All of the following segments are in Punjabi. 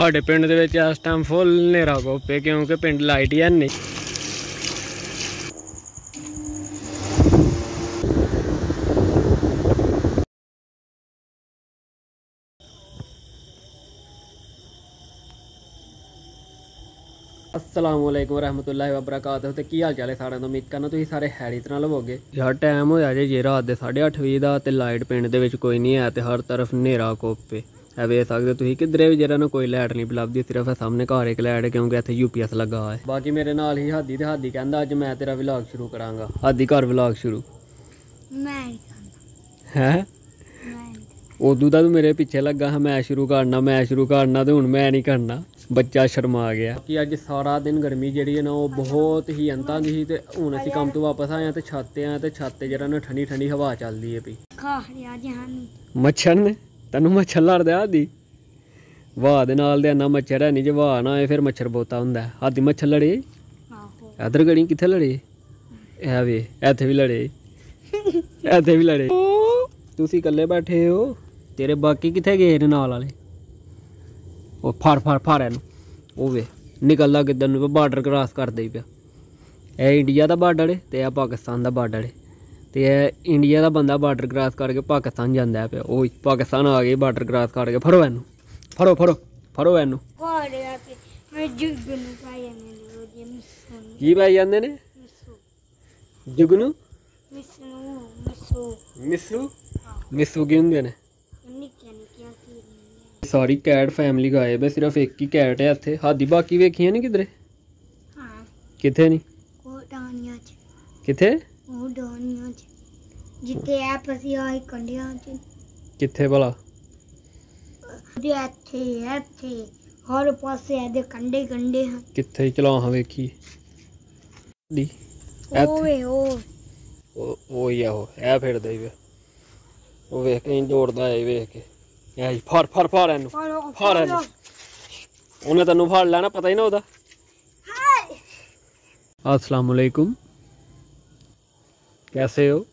ਸਾਡੇ ਪਿੰਡ ਦੇ ਵਿੱਚ ਇਸ ਟਾਈਮ ਫੁੱਲ ਹਨੇਰਾ ਗੋਪੇ ਕਿਉਂਕਿ ਪਿੰਡ ਲਾਈਟ ਹੀ ਹੈ ਨਹੀਂ ਅਸਲਾਮ ਵਾਲੇਕੁਮ ਰਹਿਮਤੁਲਾਹਿ ਵਬਰਕਾਤੁਹ। ਤੇ ਕੀ ਹਾਲ ਚਾਲ ਹੈ ਸਾਰਿਆਂ ਦਾ? ਉਮੀਦ ਕਰਨਾ ਤੁਸੀਂ ਸਾਰੇ ਹੈਰੀ ਤਰ੍ਹਾਂ ਲਵੋਗੇ ਯਾਰ ਟਾਈਮ ਹੋਇਆ ਜੇ ਜੇ ਰਾਤ ਦੇ 8:30 ਵਜੇ ਦਾ ਤੇ ਲਾਈਟ ਪਿੰਡ ਦੇ ਵਿੱਚ ਕੋਈ ਨਹੀਂ ਹੈ ਤੇ ਹਰ ਤਰਫ ਹਨੇਰਾ ਕੋਪੇ। ਐ ਵੇਖ ਸਕਦੇ ਤੁਸੀਂ ਕਿਧਰੇ ਵੀ ਜਿਹੜਾ ਨੂੰ ਕੋਈ ਲਾਈਟ ਨਹੀਂ ਬਲਬਦੀ ਸਿਰਫ ਇਹ ਸਾਹਮਣੇ ਘਰ ਇੱਕ ਲਾਈਟ ਹੈ ਕਿਉਂਕਿ ਇੱਥੇ ਯੂਪੀਐਸ ਲੱਗਾ ਹੋਇਆ ਹੈ। ਬਾਕੀ ਮੇਰੇ ਨਾਲ ਹੀ ਹਾਦੀ ਤੇ ਹਾਦੀ ਕਹਿੰਦਾ ਅੱਜ ਮੈਂ ਤੇਰਾ ਵਲੌਗ ਸ਼ੁਰੂ ਕਰਾਂਗਾ। ਹਾਦੀ ਘਰ ਵਲੌਗ ਸ਼ੁਰੂ। ਮੈਂ ਹੈ? ਉਦੋਂ ਦਾ ਤੂੰ ਮੇਰੇ ਪਿੱਛੇ ਲੱਗਾ ਹਾਂ ਮੈਂ ਸ਼ੁਰੂ ਕਰਨਾ ਮੈਂ ਸ਼ੁਰੂ ਕਰਨਾ ਤੇ ਹੁਣ ਮੈਂ ਨਹੀਂ ਕਰਨਾ। ਬੱਚਾ ਸ਼ਰਮਾ ਗਿਆ। ਕਿ ਅੱਜ ਸਾਰਾ ਦਿਨ ਗਰਮੀ ਜਿਹੜੀ ਹੈ ਨਾ ਉਹ ਬਹੁਤ ਹੀ ਅੰਤਾਂ ਦੀ ਸੀ ਤੇ ਹੁਣ ਅਸੀਂ ਕੰਮ ਤੋਂ ਵਾਪਸ ਆਏ ਹਾਂ ਤੇ ਛੱਤ ਤੇ ਆਏ ਤੇ ਛੱਤ ਤੇ ਜਿਹੜਾ ਨਾ ਠੰਡੀ ਠੰਡੀ ਹਵਾ ਚੱਲਦੀ ਹੈ ਪਈ। ਖਾ ਰਿਆ ਜਹਾਨ ਮੱਛਰ ਨੇ? ਤੈਨੂੰ ਮੱਛਰ ਲੜਦਾ ਆਦੀ ਵਾਹ ਦੇ ਨਾਲ ਦੇ ਨਾ ਮੱਛਰ ਹੈ ਨਹੀਂ ਜੇ ਵਾਹ ਨਾ ਆਏ ਫਿਰ ਮੱਛਰ ਬੋਤਾ ਹੁੰਦਾ। ਆਦੀ ਮੱਛਰ ਲੜੇ। ਆਹੋ। ਇਧਰ ਗੜੀ ਕਿੱਥੇ ਲੜੇ? ਇਹ ਵੇ ਇੱਥੇ ਵੀ ਲੜੇ। ਇੱਥੇ ਵੀ ਲੜੇ। ਤੁਸੀਂ ਇਕੱਲੇ ਬੈਠੇ ਹੋ। ਤੇਰੇ ਬਾਕੀ ਕਿੱਥੇ ਗਏ ਨੇ ਨਾਲ ਵਾਲੇ? ਉਹ ਫੜ ਫੜ ਫੜ ਇਹਨੂੰ। ਉਹ ਵੇ ਨਿਕਲਦਾ ਕਿੱਧਰ ਨੂੰ? ਬਾਰਡਰ ਕ੍ਰਾਸ ਕਰਦੇ ਪਿਆ। ਇਹ ਇੰਡੀਆ ਦਾ ਬਾਰਡਰ ਹੈ ਤੇ ਇਹ ਪਾਕਿਸਤਾਨ ਦਾ ਬਾਰਡਰ ਹੈ ਤੇ ਇੰਡੀਆ ਦਾ ਬੰਦਾ ਬਾਰਡਰ ਕ੍ਰਾਸ ਕਰਕੇ ਪਾਕਿਸਤਾਨ ਜਾਂਦਾ ਪਿਆ। ਉਹ ਪਾਕਿਸਤਾਨ ਆ ਗਏ ਬਾਰਡਰ ਕ੍ਰਾਸ ਕਰਕੇ। ਫੜੋ ਇਹਨੂੰ। ਫੜੋ ਫੜੋ ਫੜੋ ਇਹਨੂੰ। ਕੀ। ਪਾਈ ਜਾਂਦੇ ਨੇ। ਜੁਗਨੂ? ਮਿਸੂ ਮਿਸੂ। ਕੀ ਹੁੰਦੇ ਨੇ? ਸਾਰੀ ਕੈਟ ਫੈਮਿਲੀ ਗਾਇਬ ਹੈ ਸਿਰਫ ਇੱਕ ਹੀ ਕੈਟ ਹੈ ਇੱਥੇ। ਹਾਦੀ ਬਾਕੀ ਵੇਖੀਆਂ ਨਹੀਂ ਕਿਧਰੇ? ਹਾਂ। ਕਿੱਥੇ ਨਹੀਂ ਡਾਨੀਆਂ ਚ। ਕਿੱਥੇ? ਉਹ ਡੋਨੀਆਂ ਚ। ਜਿੱਥੇ ਐਪ ਅਸੀਂ ਆਹ ਕੰਡਿਆਂ ਚ ਕਿੱਥੇ ਭਲਾ? ਉਹਦੇ ਇੱਥੇ ਇੱਥੇ। ਹਰ ਪਾਸੇ ਇਹਦੇ ਕੰਡੇ ਕੰਡੇ ਹਨ। ਕਿੱਥੇ ਚਲਾ ਹਾਂ ਵੇਖੀ। ਦੀ ਓਏ ਓ ਉਹ ਹੀ ਆ ਐ ਫੇਰਦਾ ਹੀ ਵੇ। ਉਹ ਵੇਖ ਕੇ ਦੌੜਦਾ ਹੈ ਵੇਖ ਕੇ। ਐ ਫੜ ਫੜ ਫੜ ਇਹਨੂੰ ਫੜ ਇਹਨੂੰ। ਉਹਨੇ ਤੈਨੂੰ ਫੜ ਲੈਣਾ ਪਤਾ ਹੀ ਨਾ ਉਹਦਾ। ਅਸਲਾਮੁਅਲੈਕੁਮ। कैसे हो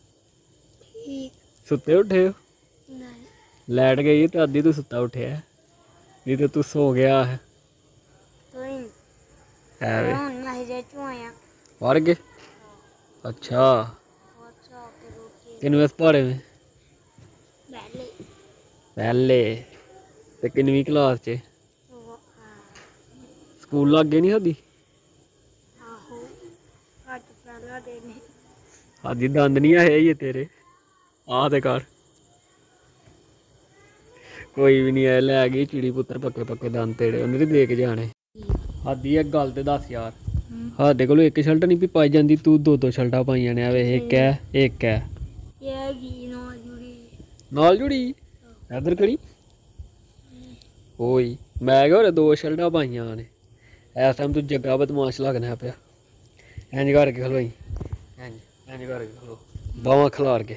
सुते उठे हो लाइट गई है तो अभी तू सुता उठे है नहीं तो तू सो गया है और गए अच्छा किनवे पहाड़े में पहले तो किनवी क्लास च स्कूल लागे नहीं होती ਆਦੀ ਦੰਦ ਨਹੀਂ ਆਏ ਹੀ ਤੇਰੇ। ਆਹ ਤੇ ਕਰ। ਕੋਈ ਵੀ ਨਹੀਂ ਆਇਆ ਲੈ ਗਈ ਚਿੜੀ ਪੁੱਤਰ ਪੱਕੇ ਪੱਕੇ ਦੰਦ ਤੇਰੇ ਉਹਨੇ ਤੇ ਦੇ ਕੇ ਜਾਣੇ। ਆਦੀ ਇੱਕ ਗੱਲ ਤੇ ਦੱਸ ਯਾਰ। ਸਾਡੇ ਕੋਲ ਇੱਕ ਸ਼ਰਟ ਨਹੀਂ ਵੀ ਪਾਈ ਜਾਂਦੀ ਤੂੰ ਦੋ ਦੋ ਸ਼ਰਟਾਂ ਪਾਈਆਂ ਨੇ ਆਵੇ ਇੱਕ ਹੈ ਇੱਕ ਹੈ। ਇਹ ਕੀ ਨਾ ਜੁੜੀ। ਨਾਲ ਜੁੜੀ? ਇਧਰ ਕਰੀ ਓਏ ਮੈਂ ਕਿਹਾ ਹੋਰ ਦੋ ਸ਼ਰਟਾਂ ਪਾਈਆਂ ਨੇ। ਇਸ ਟਾਈਮ ਤੂੰ ਜੱਗਾ ਬਦਮਾਸ਼ ਲੱਗਣਾ ਪਿਆ। ਇੰਜ ਕਰਕੇ ਖਲੋਈ। ਇੰਜ ਇੰਜ ਕਰਕੇ ਖਲੋ ਬਾਹਾਂ ਖਲਾਰ ਕੇ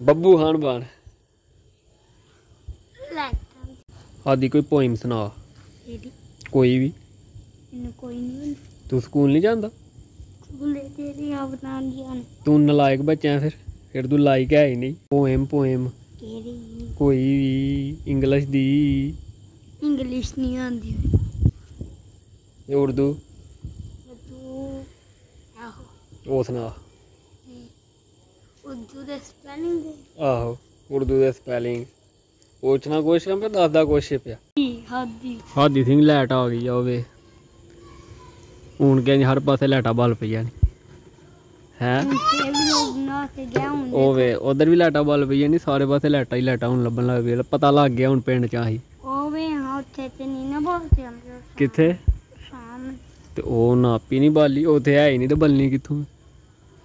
ਬੱਬੂ ਖਾਨ ਬਾਣ ਲੈ ਆਦੀ ਕੋਈ ਪੋਇਮ ਸੁਣਾ ਇਹਦੀ ਕੋਈ ਵੀ ਇਹਨੂੰ ਕੋਈ ਨਹੀਂ ਹੁੰਦਾ ਤੂੰ ਸਕੂਲ ਨਹੀਂ ਜਾਂਦਾ ਬੁਲੇ ਤੇਰੀ ਆ ਬਣਾ ਜਾਨ ਤੂੰ ਨਲਾਇਕ ਬੱਚਾ ਹੈ ਫਿਰ ਫਿਰ ਤੂੰ ਲਾਇਕ ਹੈ ਹੀ ਨਹੀਂ ਪੋਇਮ ਪੋਇਮ ਤੇਰੀ ਕੋਈ ਵੀ ਇੰਗਲਿਸ਼ ਦੀ ਇੰਗਲਿਸ਼ ਨਹੀਂ ਆਉਂਦੀ ਤੇ ਉਰਦੂ ਤੂੰ ਆਹੋ ਉਹ ਸੁਣਾ। ਉਰਦੂ ਦੇ ਸਪੈਲਿੰਗ ਦੇ। ਆਹੋ ਉਰਦੂ ਦੇ ਸਪੈਲਿੰਗ ਪੁੱਛਣਾ ਕੁਛ ਮੈਂ ਦੱਸਦਾ ਕੁਛ ਪਿਆ। ਕੀ ਹਾਦੀ। ਹਾਦੀ ਸਿੰਘ ਲੈਟ ਆ ਗਈ ਆ ਓਵੇ ਹੁਣ ਕਹਿੰਦੇ ਹਰ ਪਾਸੇ ਲੈਟਾਂ ਬਲ ਪਈਆਂ ਨੇ। ਹੈ? ਸੇ ਵੀ ਨਾ ਕੇ ਉਧਰ ਵੀ ਲੈਟਾਂ ਬਲ ਪਈਆਂ ਨਹੀਂ ਸਾਰੇ ਪਾਸੇ ਲੈਟਾਂ ਹੀ ਲੈਟਾਂ ਹੁਣ ਲੱਭਣ ਲੱਗ ਪਈਆਂ ਪਤਾ ਲੱਗ ਗਿਆ ਹੁਣ ਪਿੰਡ ਚ ਆਹੀ। ਉਹ ਵੀ ਹਾਂ ਉੱਥੇ ਤੇ ਨਹੀਂ ਨਾ ਬੋਲਦੇ ਕਿੱਥੇ? ਸ਼ਾਮ ਤੇ ਉਹ ਨਾਪੀ ਨਹੀਂ ਬਾਲੀ ਉੱਥੇ ਹੈ ਹੀ ਨਹੀਂ ਤੇ ਬਲਣੀ ਕਿੱਥੋਂ?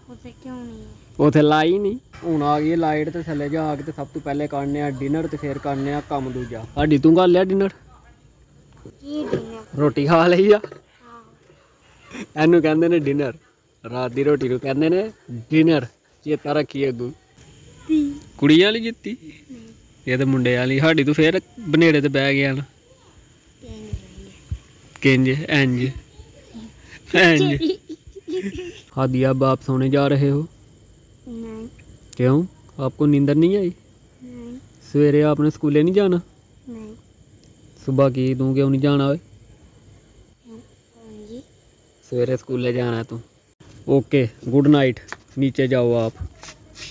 ਉੱਥੇ ਕਿਉਂ ਨਹੀਂ ਹੈ? ਉਥੇ ਲਾਈ ਨਹੀਂ। ਹੁਣ ਆ ਗਈ ਲਾਈਟ ਤੇ ਥੱਲੇ ਜਾ ਕੇ ਤੇ ਸਭ ਤੋਂ ਪਹਿਲੇ ਕਰਨੇ ਆ ਡਿਨਰ ਤੇ ਫਿਰ ਕਰਨੇ ਆ ਕੰਮ ਦੂਜਾ। ਸਾਡੀ ਤੂੰ ਕਰ ਲਿਆ ਡਿਨਰ? ਕੀ ਡਿਨਰ? ਰੋਟੀ ਖਾ ਲਈ ਆ? ਹਾਂ। ਇਹਨੂੰ ਕਹਿੰਦੇ ਨੇ ਡਿਨਰ। ਰਾਤ ਦੀ ਰੋਟੀ ਨੂੰ ਕਹਿੰਦੇ ਨੇ ਡਿਨਰ। ਚੇਤਾ ਰੱਖੀ ਅੱਗੂ। ਕੁੜੀਆਂ ਵਾਲੀ ਜਿੱਤੀ ਇਹ ਤੇ ਮੁੰਡੇ ਵਾਲੀ। ਸਾਡੀ ਤੂੰ ਫੇਰ ਬਨੇੜੇ ਤੇ ਬਹਿ ਗਿਆ ਨਾ। ਕਿੰਜ ਕਿੰਜ? ਇੰਜ? ਇੰਜ हादिया बाप सोने जा रहे हो नहीं क्यों आपको नींदर नहीं आई नहीं सवेरे आपने स्कूले नहीं जाना नहीं ਸਵੇਰ ਕੀ ਤੂੰ ਕਿਉਂ ਨਹੀਂ ਜਾਣਾ ਓਏ जी ਸਵੇਰੇ ਸਕੂਲੇ ਜਾਣਾ ਤੂੰ ਓਕੇ ਗੁੱਡ ਨਾਈਟ ਨੀਚੇ ਜਾਓ ਆਪ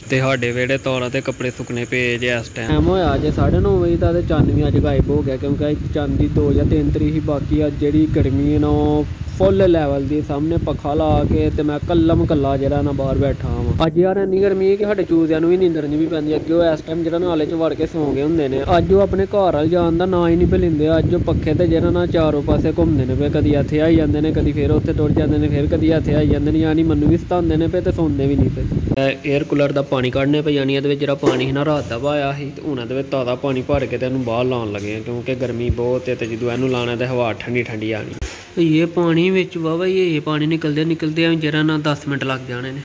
ਤੇ ਸਾਡੇ ਵਿਹੜੇ ਤੌਰਾਂ ਤੇ ਕੱਪੜੇ ਸੁੱਕਣੇ ਪਏ ਜੇ ਇਸ ਟਾਈਮ ਟਾਈਮ ਹੋਇਆ ਜੇ 9:30 ਵਜੇ ਦਾ ਤੇ ਚੰਨ ਵੀ ਅੱਜ ਗਾਇਬ ਹੋ ਗਿਆ ਕਿਉਂਕਿ ਅੱਜ ਚੰਨ ਦੀ 2 ਜਾਂ 3 ਤਰੀਕ ਹੀ ਬਾਕੀ ਅੱਜ ਜਿਹੜੀ ਗਰਮੀ ਹੈ ਨਾ ਉਹ ਫੁੱਲ ਲੈਵਲ ਦੀ ਸਾਹਮਣੇ ਪੱਖਾ ਲਾ ਕੇ ਤੇ ਮੈਂ ਕੱਲਮ ਕੱਲਾ ਜਿਹੜਾ ਨਾ ਬਾਹਰ ਬੈਠਾ ਹਾਂ ਅੱਜ ਯਾਰ ਇੰਨੀ ਗਰਮੀ ਹੈ ਕਿ ਸਾਡੇ ਚੂਜ਼ਿਆਂ ਨੂੰ ਵੀ ਨੀਂਦਰ ਨਹੀਂ ਵੀ ਪੈਂਦੀ। ਅੱਗੇ ਉਹ ਇਸ ਟਾਈਮ ਜਿਹੜਾ ਨਾਲੇ 'ਚ ਵੜ ਕੇ ਸੌਂ ਗਏ ਹੁੰਦੇ ਨੇ। ਅੱਜ ਉਹ ਆਪਣੇ ਘਰ ਵੱਲ ਜਾਣ ਦਾ ਨਾਂ ਹੀ ਨਹੀਂ ਭਲਿੰਦੇ। ਅੱਜ ਉਹ ਪੱਖੇ ਤੇ ਜਿਹੜਾ ਨਾ ਚਾਰੋਂ ਪਾਸੇ ਘੁੰਮਦੇ ਨੇ ਪਏ ਕਦੀ ਇੱਥੇ ਆਈ ਜਾਂਦੇ ਨੇ, ਕਦੀ ਫੇਰ ਉੱਥੇ ਟੁਰ ਜਾਂਦੇ ਨੇ, ਫੇਰ ਕਦੀ ਇੱਥੇ ਆਈ ਜਾਂਦੇ ਨੇ ਯਾਨੀ ਮੈਨੂੰ ਵੀ ਸਤਾਉਂਦੇ ਨੇ ਪਏ ਤੇ ਸੌਂਦੇ ਵੀ ਨਹੀਂ ਪਏ 에ਅਰ ਕੂਲਰ ਦਾ ਪਾਣੀ ਕੱਢਨੇ ਪਏ, ਯਾਨੀ ਇਹਦੇ ਵਿੱਚ ਜਿਹੜਾ ਪਾਣੀ ਸੀ ਨਾ, ਰਾਤ ਦਾ ਪਾਇਆ ਸੀ ਤੇ ਹੁਣ ਇਹਦੇ ਵਿੱਚ ਤਾਜ਼ਾ ਪਾਣੀ ਭਰ ਕੇ ਤੇ ਇਹਨੂੰ ਬਾਹਰ ਲਾਉਣ ਲੱਗੇ ਆ, ਕਿਉਂਕਿ ਗਰਮੀ ਬਹੁਤ ਹੈ ਤੇ ਜਦੋਂ ਇਹਨੂੰ ਲਾਣਾ ਤੇ ਹਵਾ ਠੰਡੀ ਠੰਡੀ ਆਣੀ ਇਹ ਪਾਣੀ ਵਿੱਚ ਵਾਵਾ ਇਹ ਪਾਣੀ ਨਿਕਲਦੇ ਨਿਕਲਦੇ ਆ ਜਰਾ ਨਾ 10 ਮਿੰਟ ਲੱਗ ਜਾਣੇ ਨੇ।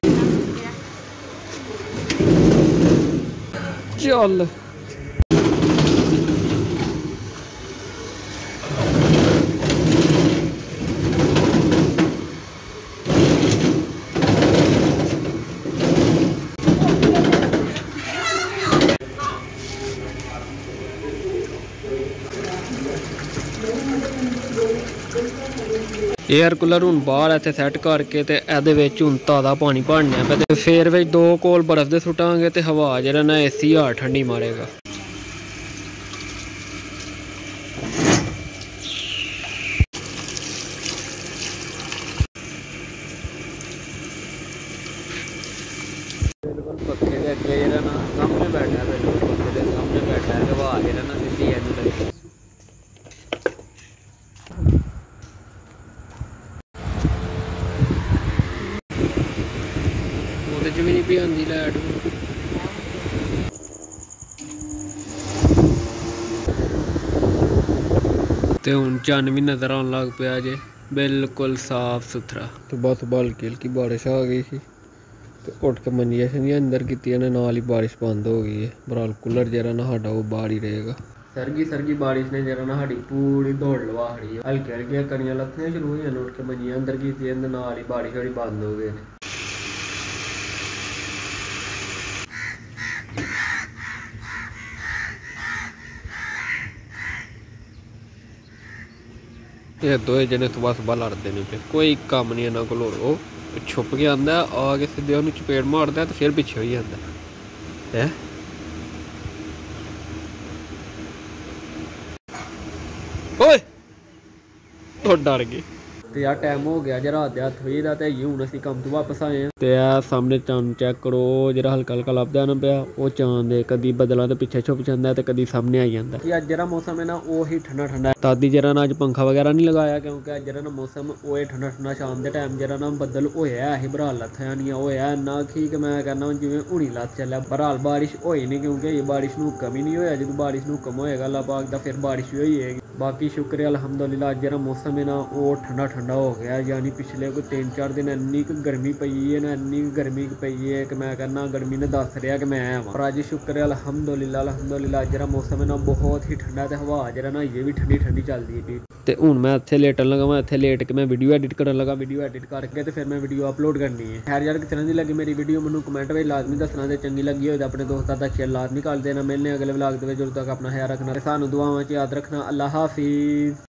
ਚੱਲ। 에ਅਰ ਕੂਲਰ ਹੁਣ ਬਾਹਰ ਇੱਥੇ ਸੈੱਟ ਕਰਕੇ ਤੇ ਇਹਦੇ ਵਿੱਚ ਹੁਣ ਤਾਜ਼ਾ ਪਾਣੀ ਭਰਨਾ ਪਏ ਤੇ ਫੇਰ ਵਿੱਚ ਦੋ ਕੋਲ ਬਰਫ਼ ਦੇ ਸੁੱਟਾਂਗੇ ਤੇ ਹਵਾ ਜਿਹੜਾ ਨਾ ਏਸੀ ਆ, ਠੰਡੀ ਮਾਰੇਗਾ। ਬਿਲਕੁਲ ਪੱਖੇ ਦੇ ਅੱਗੇ ਜਿਹੜਾ ਨਾ ਸਾਹਮਣੇ ਬੈਠਾ ਬਿਲਕੁਲ ਪੱਖੇ ਦੇ ਸਾਹਮਣੇ ਬੈਠਾ ਹੈ ਤੇ ਹਵਾ ਜਿਹੜਾ ਨਾ ਸਿੱਧੀ ਇਹਨੂੰ ਲੱਗੀ ਉਹਦੇ ਚ ਵੀ ਨਹੀਂ ਪਈ ਆਉਂਦੀ ਲਾਈਟ ਤੇ ਹੁਣ ਚੰਨ ਵੀ ਨਜ਼ਰ ਆਉਣ ਲੱਗ ਪਿਆ ਜੇ ਬਿਲਕੁਲ ਸਾਫ਼ ਸੁਥਰਾ ਤੇ ਬਸ ਬਲਕਿ ਹਲਕੀ ਬਾਰਿਸ਼ ਆ ਗਈ ਸੀ ਤੇ ਉੱਠ ਕੇ ਮੰਜੀਆਂ ਸੀ ਅੰਦਰ ਕੀਤੀਆਂ ਨੇ ਨਾਲ ਹੀ ਬਾਰਿਸ਼ ਬੰਦ ਹੋ ਗਈ ਹੈ ਬਰਾਲ ਕੂਲਰ ਜਿਹੜਾ ਨਾ ਸਾਡਾ ਉਹ ਬਾਹਰ ਹੀ ਰਹੇਗਾ ਸਰਗੀ ਸਰਗੀ ਬਾਰਿਸ਼ ਨੇ ਜਿਹੜਾ ਨਾ ਸਾਡੀ ਪੂਰੀ ਦੌੜ ਲਵਾ ਖੜੀ ਹੈ ਹਲਕੀ ਹਲਕੀਆਂ ਕਣੀਆਂ ਲੱਥੀਆਂ ਸ਼ੁਰੂ ਹੋਈਆਂ ਨੇ ਉੱਠ ਕੇ ਮੰਜੀਆਂ ਅੰਦਰ ਕੀਤੀਆਂ ਤੇ ਨਾਲ ਹੀ ਬਾਰਿਸ਼ ਵਾਲੀ ਬੰਦ ਹੋ ਗਏ ਨੇ ਇਹ ਦੋਏ ਜਣੇ ਸੁਬਾਹ ਸੁਬਾਹ ਲੜਦੇ ਨੇ ਪਏ ਕੋਈ ਕੰਮ ਨਹੀਂ ਇਹਨਾਂ ਕੋਲ, ਹੋਰ ਉਹ ਛੁਪ ਕੇ ਆਂਦਾ ਆ ਕੇ ਸਿੱਧੇ ਉਹਨੂੰ ਚਪੇੜ ਮਾਰਦਾ ਤੇ ਫਿਰ ਪਿੱਛੇ ਹੋਈ ਜਾਂਦਾ। ਹੈ? ਓਏ! ਉਹ ਡਰ ਗਏ। ਤੇ ਆ ਟਾਈਮ ਹੋ ਗਿਆ ਜੇ ਰਾਤ ਦੇ ਹੱਥ ਵਜੇ ਦਾ ਤੇ ਹੁਣ ਅਸੀਂ ਕੰਮ ਤੋਂ ਵਾਪਸ ਆਏ ਆ ਤੇ ਆ ਸਾਹਮਣੇ ਚੰਨ ਚੈੱਕ ਕਰੋ, ਜਿਹੜਾ ਹਲਕਾ ਹਲਕਾ ਲੱਭਦਾ ਨਾ ਪਿਆ, ਉਹ ਚਾਂਦ ਦੇ ਕਦੀ ਬਦਲਾਂ ਦੇ ਪਿੱਛੇ ਛੁਪ ਜਾਂਦਾ ਤੇ ਕਦੀ ਸਾਹਮਣੇ ਆਈ ਜਾਂਦਾ। ਕਿ ਅੱਜ ਜਿਹੜਾ ਮੌਸਮ ਹੈ ਨਾ, ਉਹ ਹੀ ਠੰਡਾ ਠੰਡਾ ਹੈ। ਤਾਦੀ ਜਿਹੜਾ ਨਾ ਅੱਜ ਪੰਖਾ ਵਗੈਰਾ ਨਹੀਂ ਲਗਾਇਆ ਕਿਉਂਕਿ ਅੱਜ ਜਿਹੜਾ ਨਾ ਮੌਸਮ, ਉਹ ਹੀ ਠੰਡਾ ਠੰਡਾ ਸ਼ਾਮ ਦੇ ਟਾਈਮ ਜਿਹੜਾ ਨਾ ਬੱਦਲ ਹੋਇਆ, ਇਹ ਬਰਾਲ ਲੱਥਿਆ ਨਹੀਂ ਹੋਇਆ ਨਾ ਠੀਕ ਮੈਂ ਕਹਿੰਦਾ ਜਿਵੇਂ ਹੁਣੀ ਲੱਥ ਚੱਲਿਆ। ਬਰਾਲ ਬਾਰਿਸ਼ ਹੋਈ ਨਹੀਂ ਕਿਉਂਕਿ ਇਹ ਬਾਰਿਸ਼ ਨੂੰ ਕਮੀ ਨਹੀਂ ਹੋਇਆ। ਜਦੋਂ ਬਾਰਿਸ਼ ਨੂੰ ਕਮ ਹੋਏਗਾ, ਅੱਲਾਹ ਪਾਕ ਦਾ ਫਿਰ ਬਾਰਿਸ਼ ਵੀ ਹੋਈ ਹੈਗੀ ਬਾਕੀ ਸ਼ੁਕਰ ਹੈ ਅਲਹਮਦੁਲਿਲਾ, ਅੱਜ ਜਿਹੜਾ ਮੌਸਮ ਹੈ ਨਾ, ਉਹ ਠੰਡਾ ਠੰਡਾ ਹੋ ਗਿਆ, ਯਾਨੀ ਪਿਛਲੇ ਕੋਈ 3-4 ਦਿਨ ਇੰਨੀ ਕੁ ਗਰਮੀ ਪਈ ਹੈ ਨਾ, ਇੰਨੀ ਕੁ ਗਰਮੀ ਪਈ ਹੈ ਕਿ ਮੈਂ ਕਹਿੰਦਾ ਗਰਮੀ ਨੇ ਦੱਸ ਰਿਹਾ ਕਿ ਮੈਂ ਆਇਆ ਪਰ ਅੱਜ ਸ਼ੁਕਰ ਹੈ ਅਲਹਮਦੁਲਿਲਾ ਅਲਹਮਦੁਲਿਲਾ ਅੱਜ ਜਿਹੜਾ ਮੌਸਮ ਹੈ ਨਾ, ਬਹੁਤ ਹੀ ਠੰਡਾ ਤੇ ਹਵਾ ਜਿਹੜਾ ਨਾ, ਇਹ ਵੀ ਠੰਡੀ ਠੰਡੀ ਚੱਲਦੀ ਹੈ ਤੇ ਹੁਣ ਮੈਂ ਇੱਥੇ ਲੇਟਣ ਲੱਗਾ ਮੈਂ ਇੱਥੇ ਲੇਟ ਕੇ ਮੈਂ ਵੀਡੀਓ ਐਡਿਟ ਕਰਨ ਲੱਗਾ ਵੀਡੀਓ ਐਡਿਟ ਕਰਕੇ ਤੇ ਫਿਰ ਮੈਂ ਵੀਡੀਓ ਅਪਲੋਡ ਕਰਨੀ ਹੈ ਖੈਰ ਯਾਰ, ਕਿਸ ਤਰ੍ਹਾਂ ਦੀ ਲੱਗੀ ਮੇਰੀ ਵੀਡੀਓ ਮੈਨੂੰ ਕਮੈਂਟ ਵਿੱਚ ਲਾਜ਼ਮੀ ਦੱਸਣਾ ਤੇ ਚੰਗੀ ਲੱਗੀ ਹੋਵੇ ਤਾਂ ਆਪਣੇ ਦੋਸਤਾਂ ਤੱਕ ਸ਼ੇਅਰ ਲਾਜ਼ਮੀ ਕਰ ਦੇਣਾ। ਮਿਲਨੇ ਅਗਲੇ ਵਲੌਗ ਦੇ ਵਿੱਚ, ਜਦੋਂ ਤੱਕ ਆਪਣਾ ਖਿਆਲ ਰੱਖਣਾ ਤੇ ਸਾਨੂੰ ਦੁਆਵਾਂ 'ਚ ਯਾਦ ਰੱਖਣਾ। ਅੱਲਾ ਹਾਫਿਜ਼।